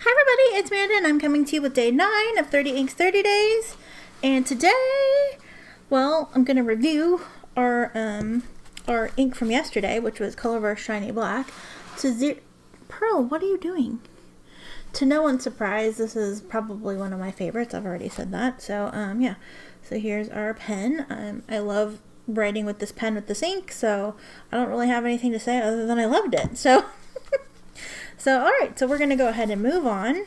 Hi everybody, it's Amanda and I'm coming to you with day 9 of 30 Inks 30 Days. And today, well, I'm going to review our um, our ink from yesterday, which was Colorverse Shiny Black. To zero... Pearl, what are you doing? To no one's surprise, this is probably one of my favorites. I've already said that. So, um, yeah. So here's our pen. Um, I love writing with this pen with this ink, so I don't really have anything to say other than I loved it. So... So, all right, so we're going to go ahead and move on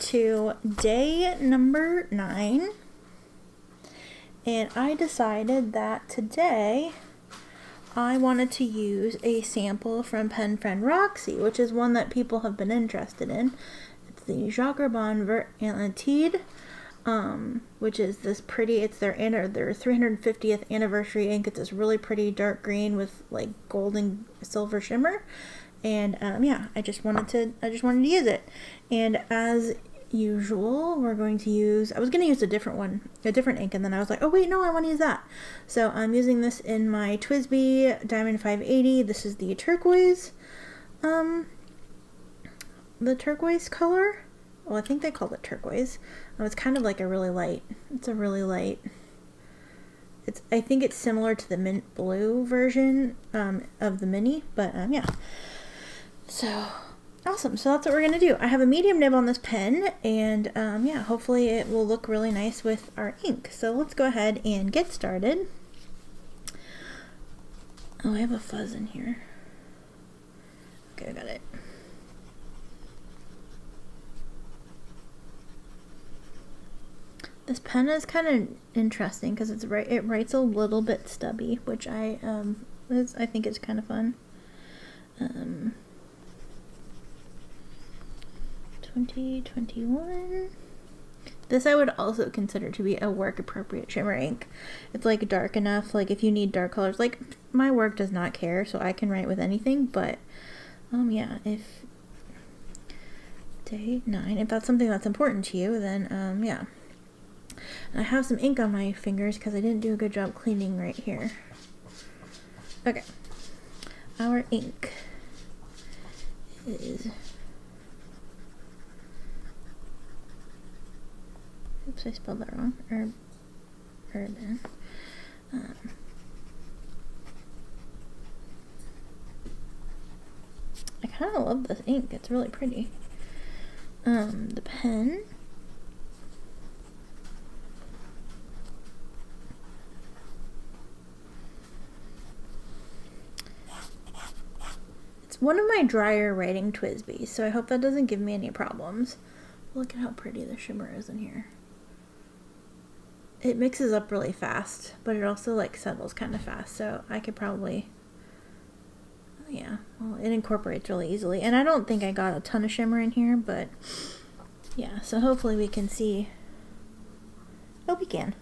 to day number nine. And I decided that today I wanted to use a sample from Pen Friend Roxy, which is one that people have been interested in. It's the Jacques Herbin Vert Atlantide, um, which is this pretty, it's their, their 350th anniversary ink. It's this really pretty dark green with like golden silver shimmer and um, yeah I just wanted to I just wanted to use it. And as usual we're going to use I was going to use a different one a different ink and then I was like oh wait no I want to use that. So I'm using this in my TWSBI Diamond 580 this is the turquoise um the turquoise color. Well I think they called it turquoise. Oh, it's kind of like a really light it's a really light it's I think it's similar to the mint blue version um, of the mini but um, yeah so awesome. So that's what we're going to do. I have a medium nib on this pen and um, yeah, hopefully it will look really nice with our ink. So let's go ahead and get started. Oh, I have a fuzz in here. Okay, I got it. This pen is kind of interesting because it's right. It writes a little bit stubby, which I um, is, I think is kind of fun. Um, 2021. This I would also consider to be a work appropriate shimmer ink. It's like dark enough, like if you need dark colors, like my work does not care, so I can write with anything, but um yeah, if day nine, if that's something that's important to you, then um yeah. And I have some ink on my fingers because I didn't do a good job cleaning right here. Okay. Our ink is Oops, I spelled that wrong. Herb, urban. Um, I kind of love this ink. It's really pretty. Um, the pen. It's one of my drier writing TWSBIs, so I hope that doesn't give me any problems. Look at how pretty the shimmer is in here it mixes up really fast, but it also like settles kind of fast. So I could probably, yeah, well, it incorporates really easily. And I don't think I got a ton of shimmer in here, but yeah, so hopefully we can see. Oh, we can.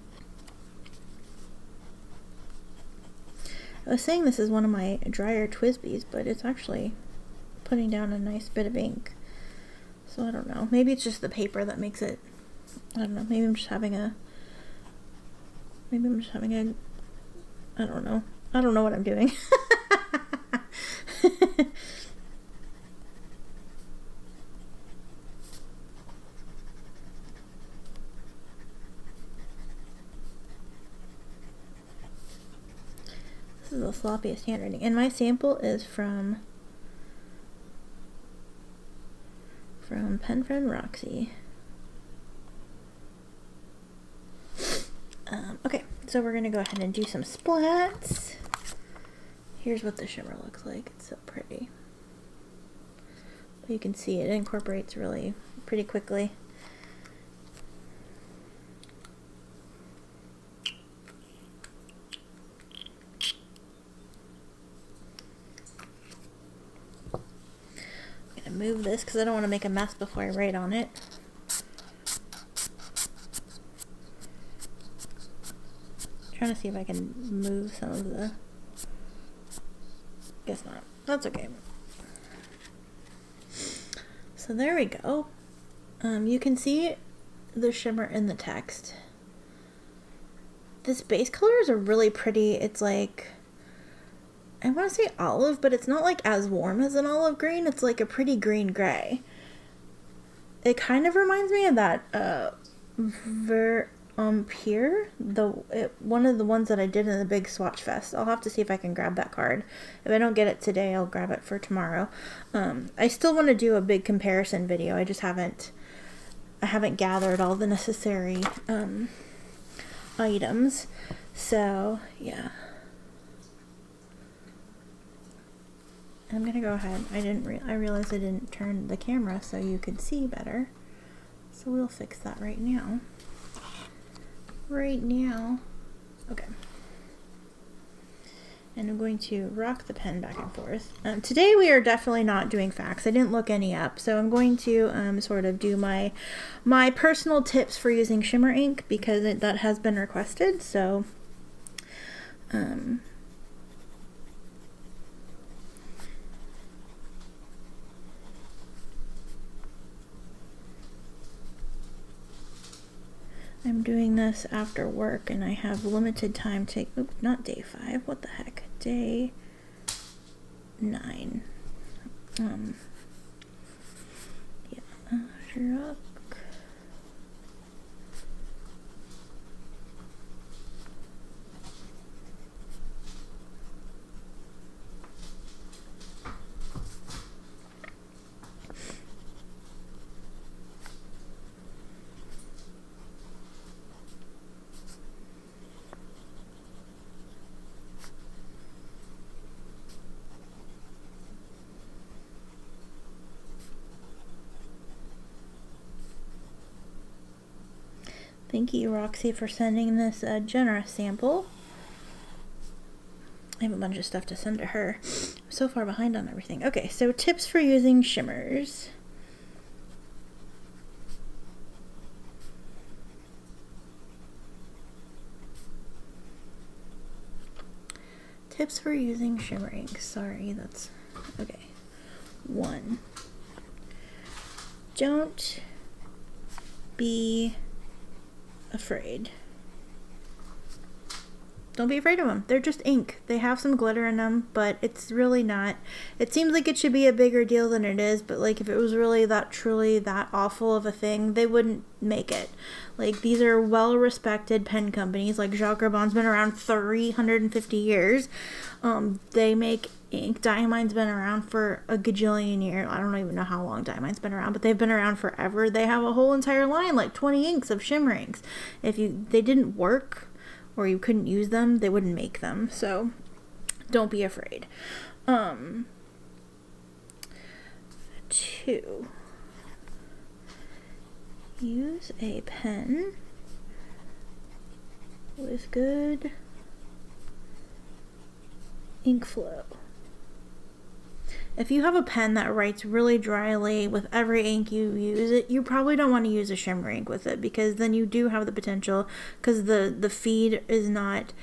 I was saying this is one of my drier TWSBIs, but it's actually putting down a nice bit of ink. So I don't know. Maybe it's just the paper that makes it, I don't know, maybe I'm just having a Maybe I'm just having a. I don't know. I don't know what I'm doing. this is the sloppiest handwriting. And my sample is from. From Pen Friend Roxy. Um, okay, so we're going to go ahead and do some splats. Here's what the shimmer looks like. It's so pretty. you can see it incorporates really pretty quickly. I'm going to move this because I don't want to make a mess before I write on it. Trying to see if I can move some of the... Guess not. That's okay. So there we go. Um, you can see the shimmer in the text. This base color is a really pretty, it's like, I want to say olive, but it's not like as warm as an olive green. It's like a pretty green gray. it kind of reminds me of that uh, Vert Empire, the it, one of the ones that I did in the big Swatch Fest. I'll have to see if I can grab that card. If I don't get it today, I'll grab it for tomorrow. Um, I still want to do a big comparison video. I just haven't I haven't gathered all the necessary um, items. So yeah. I'm gonna go ahead. I didn't. Re I realized I didn't turn the camera so you could see better. So we'll fix that right now. Right now. Okay. And I'm going to rock the pen back and forth. Um, today we are definitely not doing facts. I didn't look any up, so I'm going to um, sort of do my my personal tips for using shimmer ink because it, that has been requested. So. Um, I'm doing this after work and I have limited time to, oops, not day five, what the heck, day nine. Um, yeah, uh, Thank you, Roxy, for sending this uh, generous sample. I have a bunch of stuff to send to her. I'm so far behind on everything. Okay, so tips for using shimmers. Tips for using shimmering. Sorry, that's okay. One. Don't be afraid. Don't be afraid of them. They're just ink. They have some glitter in them, but it's really not. It seems like it should be a bigger deal than it is, but like if it was really that truly that awful of a thing, they wouldn't make it. Like these are well-respected pen companies. Like Jacques Herbin's been around 350 years. Um, they make ink. Diamine's been around for a gajillion years. I don't even know how long Diamine's been around, but they've been around forever. They have a whole entire line, like 20 inks of shimmer inks. If you they didn't work or you couldn't use them, they wouldn't make them. So don't be afraid. Um, two. Use a pen with good ink flow. If you have a pen that writes really dryly with every ink you use it, you probably don't want to use a shimmer ink with it because then you do have the potential because the the feed is not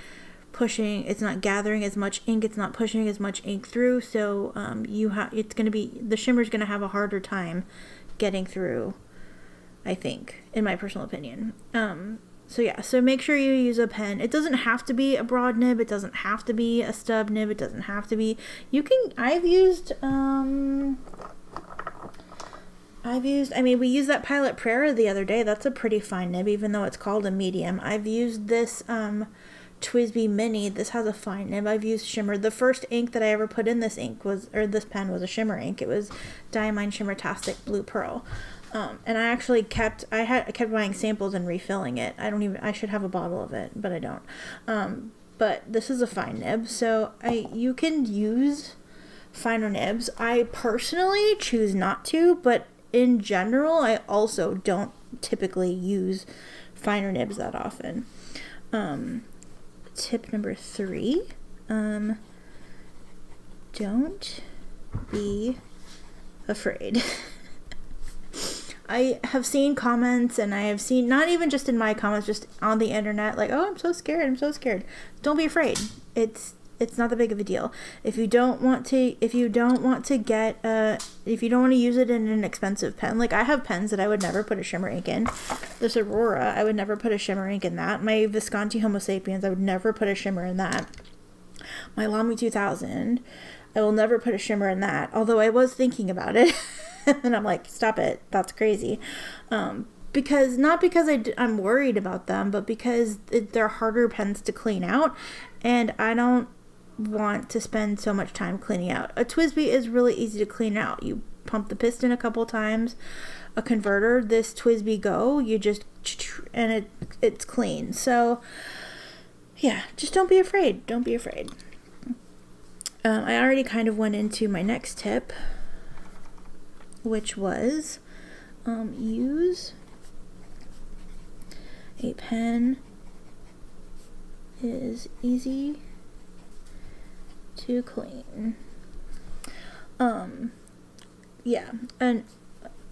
pushing it's not gathering as much ink it's not pushing as much ink through so um, you have it's going to be the shimmer is going to have a harder time getting through i think in my personal opinion. Um, so yeah, so make sure you use a pen. It doesn't have to be a broad nib. It doesn't have to be a stub nib. It doesn't have to be. You can. I've used. Um. I've used. I mean, we used that Pilot Prera the other day. That's a pretty fine nib, even though it's called a medium. I've used this. Um. TWSBI Mini. This has a fine nib. I've used shimmer. The first ink that I ever put in this ink was, or this pen was a shimmer ink. It was Diamine Shimmertastic Blue Pearl. Um, and I actually kept I had I kept buying samples and refilling it. I don't even I should have a bottle of it, but I don't. Um, but this is a fine nib, so I you can use finer nibs. I personally choose not to, but in general, I also don't typically use finer nibs that often. Um, tip number three: um, don't be afraid. I have seen comments and I have seen not even just in my comments, just on the internet, like, oh, I'm so scared, I'm so scared. Don't be afraid. It's it's not that big of a deal. If you don't want to, if you don't want to get, uh, if you don't want to use it in an expensive pen, like I have pens that I would never put a shimmer ink in. This Aurora, I would never put a shimmer ink in that. My Visconti Homo Sapiens, I would never put a shimmer in that. My Lamy 2000, I will never put a shimmer in that. Although I was thinking about it. and I'm like, stop it, that's crazy. Um, because not because I, am worried about them, but because it, they're harder pens to clean out, and I don't want to spend so much time cleaning out. A TWSBI is really easy to clean out. You pump the piston a couple times. A converter, this TWSBI Go, you just and it it's clean. So yeah, just don't be afraid. Don't be afraid. Um, I already kind of went into my next tip, which was um, use a pen is easy to clean. Um, yeah, and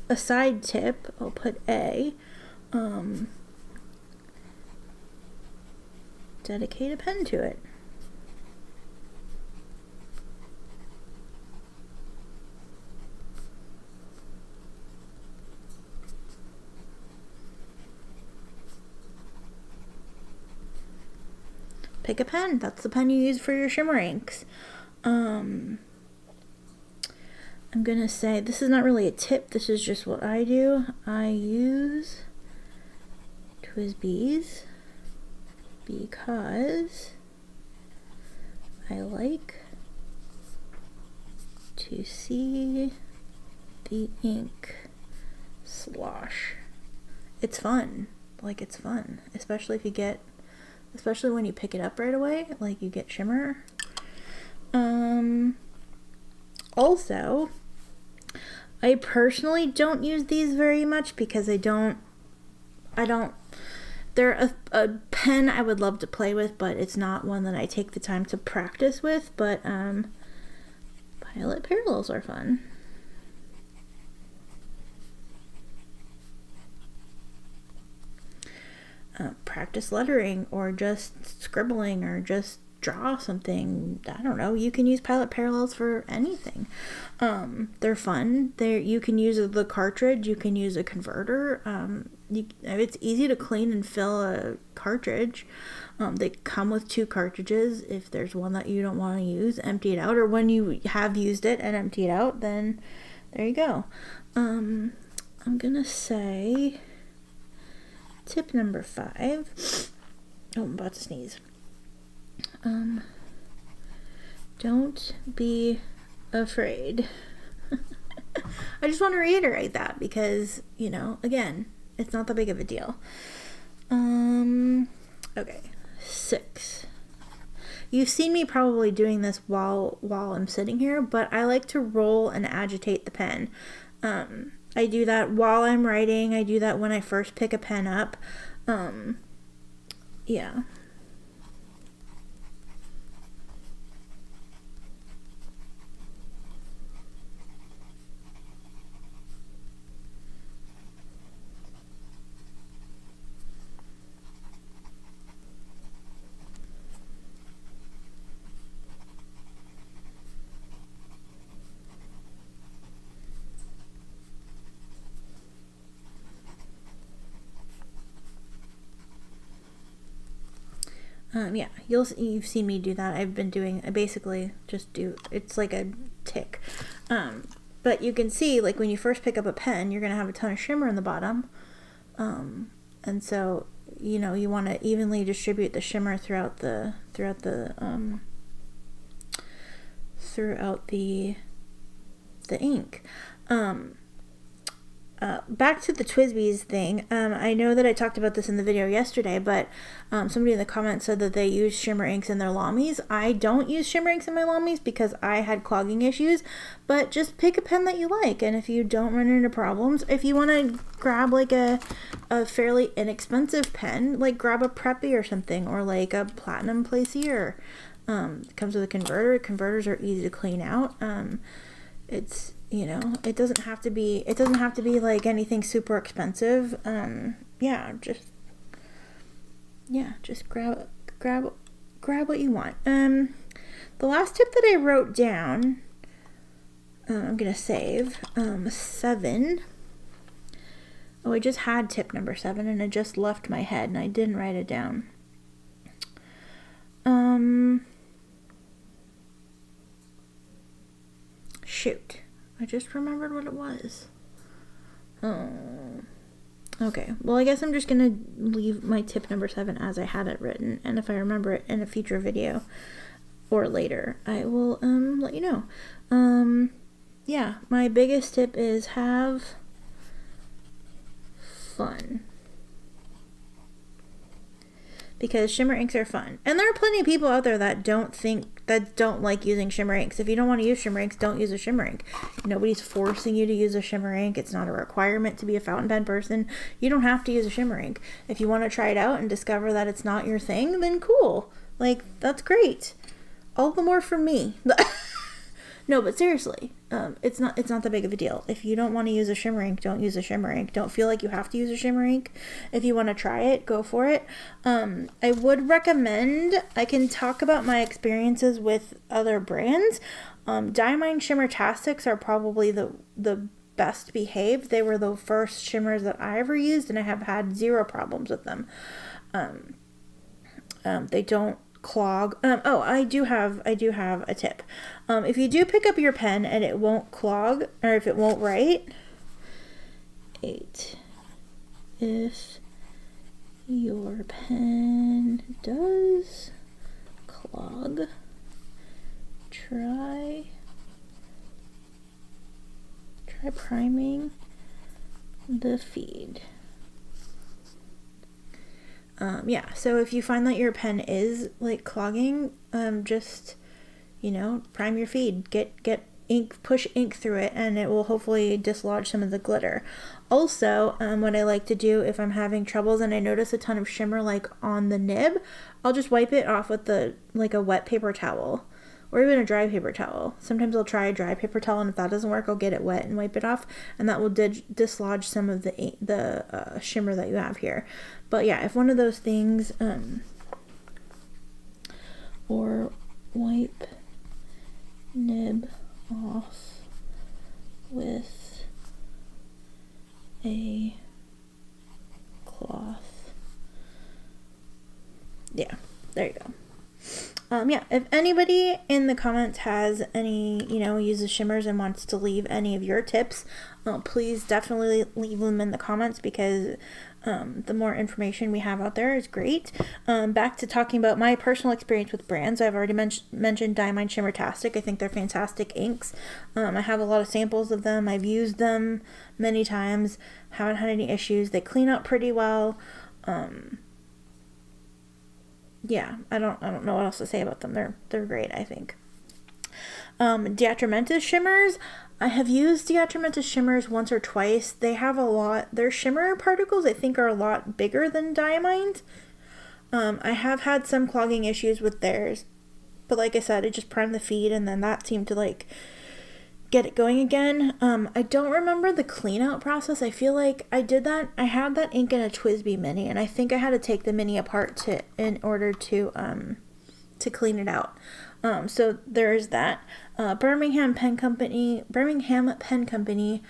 a side tip, I'll put A, um, dedicate a pen to it. Pick a pen. That's the pen you use for your shimmer inks. Um, I'm gonna say this is not really a tip. This is just what I do. I use TWSBIs because I like to see the ink slosh. It's fun. Like it's fun, especially if you get especially when you pick it up right away, like you get shimmer. Um, also, I personally don't use these very much because I don't, I don't, they're a, a pen I would love to play with, but it's not one that I take the time to practice with, but um, Pilot Parallels are fun. Uh, practice lettering or just scribbling or just draw something. I don't know. You can use Pilot Parallels for anything. Um, they're fun. They you can use the cartridge. You can use a converter. Um, you, it's easy to clean and fill a cartridge. Um, they come with two cartridges. If there's one that you don't want to use, empty it out. Or when you have used it and empty it out, then there you go. Um, I'm gonna say Tip number five. Oh, I'm about to sneeze. Um, don't be afraid. I just want to reiterate that because, you know, again, it's not that big of a deal. Um, okay, six. You've seen me probably doing this while while I'm sitting here, but I like to roll and agitate the pen. Um, I do that while I'm writing. I do that when I first pick a pen up. Um, yeah. Um, yeah, you'll you've seen me do that. I've been doing. I basically just do. It's like a tick. Um, but you can see, like when you first pick up a pen, you're gonna have a ton of shimmer in the bottom, um, and so you know you want to evenly distribute the shimmer throughout the throughout the um, throughout the the ink. Um, uh, back to the TWSBIs thing. Um, I know that I talked about this in the video yesterday, but um, somebody in the comments said that they use shimmer inks in their Lamys. I don't use shimmer inks in my Lamys because I had clogging issues, but just pick a pen that you like. And if you don't run into problems, if you want to grab like a, a fairly inexpensive pen, like grab a Preppy or something, or like a Platinum Plaisir. Um, it comes with a converter. Converters are easy to clean out. Um, it's you know it doesn't have to be it doesn't have to be like anything super expensive. Um yeah just yeah just grab grab grab what you want. Um the last tip that i wrote down uh, i'm gonna save um seven. Oh i just had tip number seven and it just left my head and i didn't write it down. Um shoot I just remembered what it was. Oh. Okay, well, I guess I'm just gonna leave my tip number seven as I had it written, and if I remember it in a future video or later, I will um, let you know. Um, yeah, my biggest tip is have fun because shimmer inks are fun. And there are plenty of people out there that don't think that don't like using shimmer inks. If you don't want to use shimmer inks, don't use a shimmer ink. Nobody's forcing you to use a shimmer ink. It's not a requirement to be a fountain pen person. You don't have to use a shimmer ink. If you want to try it out and discover that it's not your thing, then cool. Like that's great. All the more for me. No, but seriously, um, it's not it's not that big of a deal. If you don't want to use a shimmer ink, don't use a shimmer ink. Don't feel like you have to use a shimmer ink. If you want to try it, go for it. Um, I would recommend. I can talk about my experiences with other brands. Um, Diamine Shimmertastics are probably the the best behaved. They were the first shimmers that I ever used, and I have had zero problems with them. Um, um, they don't clog. Um, oh, I do have I do have a tip. Um, if you do pick up your pen and it won't clog, or if it won't write, eight. If your pen does clog, try try priming the feed. Um, yeah, so if you find that your pen is like clogging, um, just you know, prime your feed, get get ink, push ink through it, and it will hopefully dislodge some of the glitter. Also, um, what I like to do if I'm having troubles and I notice a ton of shimmer like on the nib, I'll just wipe it off with the like a wet paper towel or even a dry paper towel. Sometimes I'll try a dry paper towel, and if that doesn't work, I'll get it wet and wipe it off, and that will dislodge some of the the uh, shimmer that you have here. But yeah, if one of those things, um, or wipe nib off with a cloth. Yeah, there you go um, yeah, if anybody in the comments has any, you know, uses shimmers and wants to leave any of your tips, uh, please definitely leave them in the comments because um, the more information we have out there is great. Um, back to talking about my personal experience with brands, I've already men mentioned Diamine Shimmertastic. I think they're fantastic inks. Um, I have a lot of samples of them. I've used them many times. Haven't had any issues. They clean up pretty well. Um, yeah, I don't I don't know what else to say about them. They're they're great, I think. Um, De Atramentis shimmers. I have used De Atramentis shimmers once or twice. They have a lot. Their shimmer particles, I think, are a lot bigger than Diamine's. Um, I have had some clogging issues with theirs, but like I said, it just primed the feed, and then that seemed to like get it going again. Um, I don't remember the clean out process. I feel like I did that. I had that ink in a TWSBI mini, and I think I had to take the mini apart to in order to um to clean it out. Um, so there is that. Uh, Birmingham Pen Company, Birmingham Pen Company,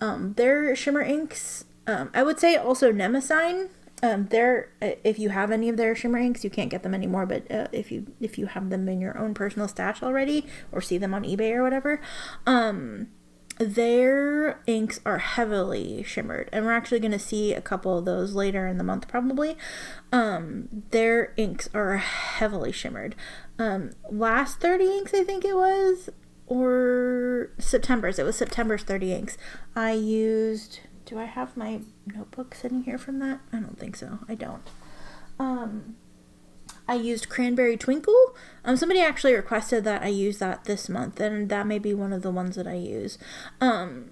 um, their shimmer inks. Um, I would say also Nemosine um, there, uh, if you have any of their shimmer inks, you can't get them anymore. But uh, if you if you have them in your own personal stash already, or see them on eBay or whatever, um, their inks are heavily shimmered, and we're actually going to see a couple of those later in the month, probably. Um, their inks are heavily shimmered. Um, last 30 inks, I think it was, or September's. It was September's 30 inks. I used do I have my notebook sitting here from that? I don't think so. I don't. Um, I used Cranberry Twinkle. Um, somebody actually requested that I use that this month, and that may be one of the ones that I use. Um,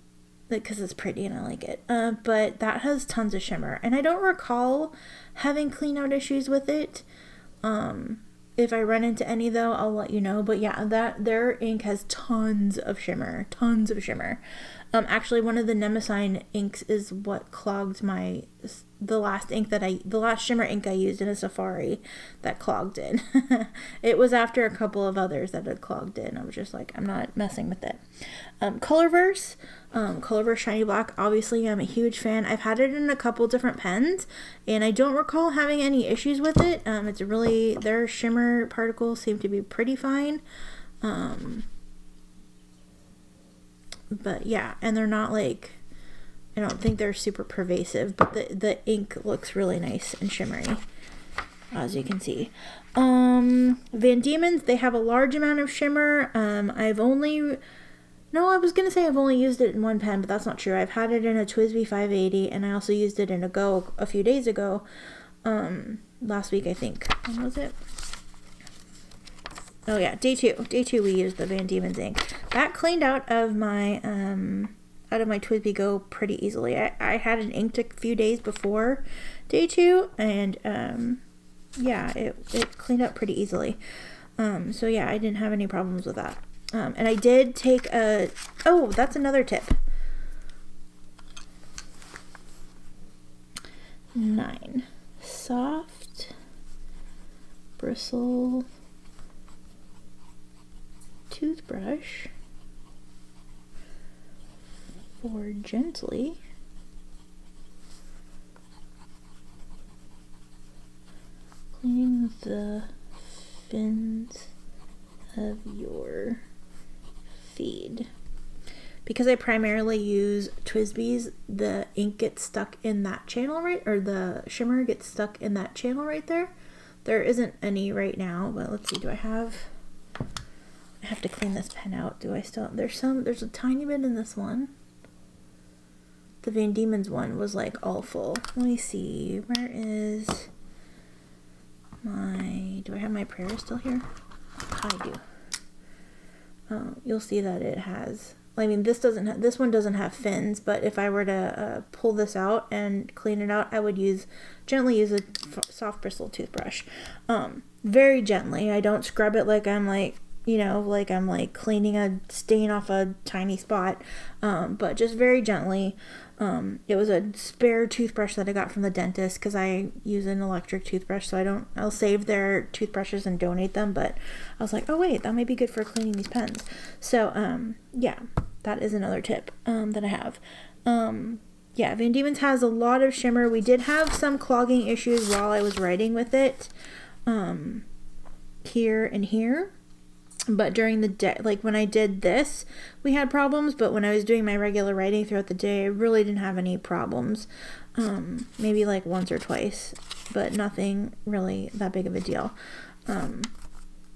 because it's pretty and I like it. Uh, but that has tons of shimmer, and I don't recall having clean out issues with it. Um, if I run into any though, I'll let you know. But yeah, that their ink has tons of shimmer, tons of shimmer. Um, actually, one of the Nemosine inks is what clogged my the last ink that I the last shimmer ink I used in a Safari that clogged in. it was after a couple of others that had clogged in. I was just like, I'm not messing with it. Um, Colorverse, um, Colorverse Shiny Black. Obviously, I'm a huge fan. I've had it in a couple different pens, and I don't recall having any issues with it. Um, it's really their shimmer particles seem to be pretty fine. Um, but yeah, and they're not like I don't think they're super pervasive, but the the ink looks really nice and shimmery, as you can see. Um, Van Dieman's they have a large amount of shimmer. Um, I've only no, I was gonna say I've only used it in one pen, but that's not true. I've had it in a TWSBI 580, and I also used it in a Go a few days ago. Um, last week I think. When was it? Oh yeah, day two. Day two we used the Van Dieman's ink. That cleaned out of my um out of my TWSBI Go pretty easily. I, I had an inked a few days before day two and um yeah, it, it cleaned up pretty easily. Um so yeah, I didn't have any problems with that. Um and I did take a oh, that's another tip. Nine. Soft bristle toothbrush for gently cleaning the fins of your feed. Because I primarily use TWSBIs, the ink gets stuck in that channel right, or the shimmer gets stuck in that channel right there. There isn't any right now, but let's see, do I have I have to clean this pen out. Do I still? There's some. There's a tiny bit in this one. The Van Dieman's one was like all full. Let me see. Where is my? Do I have my Prera still here? I do. Uh, you'll see that it has. I mean, this doesn't. This one doesn't have fins, but if I were to uh, pull this out and clean it out, I would use gently use a soft bristle toothbrush, um, very gently. I don't scrub it like I'm like you know, like I'm like cleaning a stain off a tiny spot, um, but just very gently. Um, it was a spare toothbrush that I got from the dentist because I use an electric toothbrush, so I don't. I'll save their toothbrushes and donate them. But I was like, oh wait, that might be good for cleaning these pens. So um, yeah, that is another tip um, that I have. Um, yeah, Van Dieman's has a lot of shimmer. We did have some clogging issues while I was writing with it, um, here and here but during the day like when i did this we had problems but when i was doing my regular writing throughout the day i really didn't have any problems um, maybe like once or twice but nothing really that big of a deal. Um,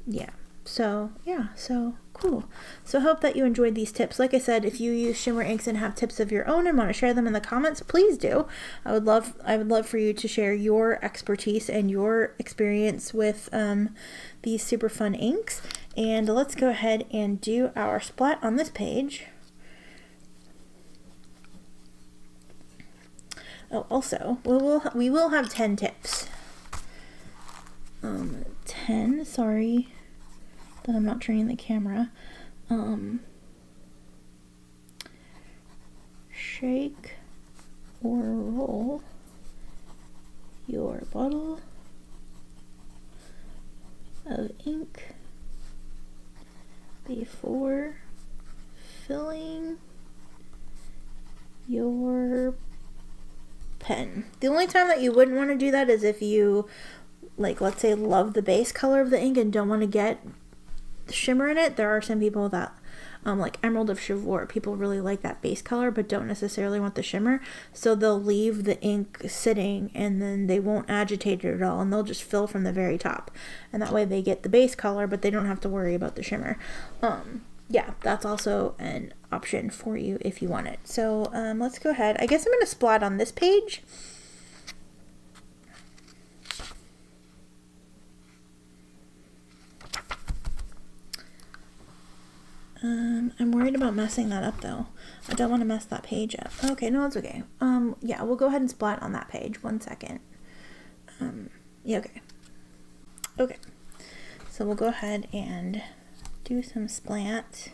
yeah so yeah so cool. So I hope that you enjoyed these tips. Like i said if you use shimmer inks and have tips of your own and want to share them in the comments please do. I would love i would love for you to share your expertise and your experience with um, these super fun inks and let's go ahead and do our splat on this page. Oh, also, we will we will have 10 tips. Um, 10, sorry that I'm not turning the camera. Um, shake or roll your bottle of ink before filling your pen. The only time that you wouldn't want to do that is if you, like, let's say, love the base color of the ink and don't want to get shimmer in it. There are some people that um, like Emerald of Chivor. People really like that base color but don't necessarily want the shimmer. So they'll leave the ink sitting and then they won't agitate it at all and they'll just fill from the very top. And that way they get the base color but they don't have to worry about the shimmer. Um, yeah, that's also an option for you if you want it. So um, let's go ahead. I guess I'm going to splat on this page. Um, I'm worried about messing that up though. I don't want to mess that page up. Okay, no, it's okay. Um, yeah, we'll go ahead and splat on that page. One second. Um, yeah, okay. Okay. So we'll go ahead and do some splat.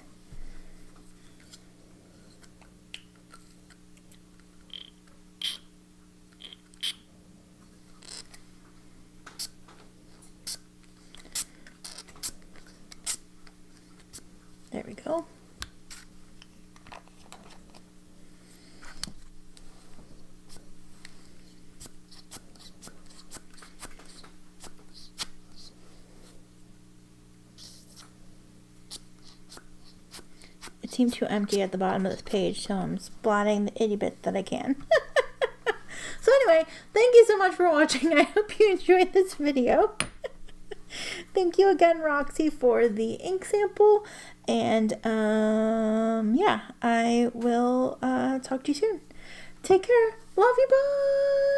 go. It seemed too empty at the bottom of this page, so I'm splatting the itty bit that I can. so anyway, thank you so much for watching. I hope you enjoyed this video. Thank you again, Roxy, for the ink sample. And um, yeah, I will uh, talk to you soon. Take care. Love you. Bye.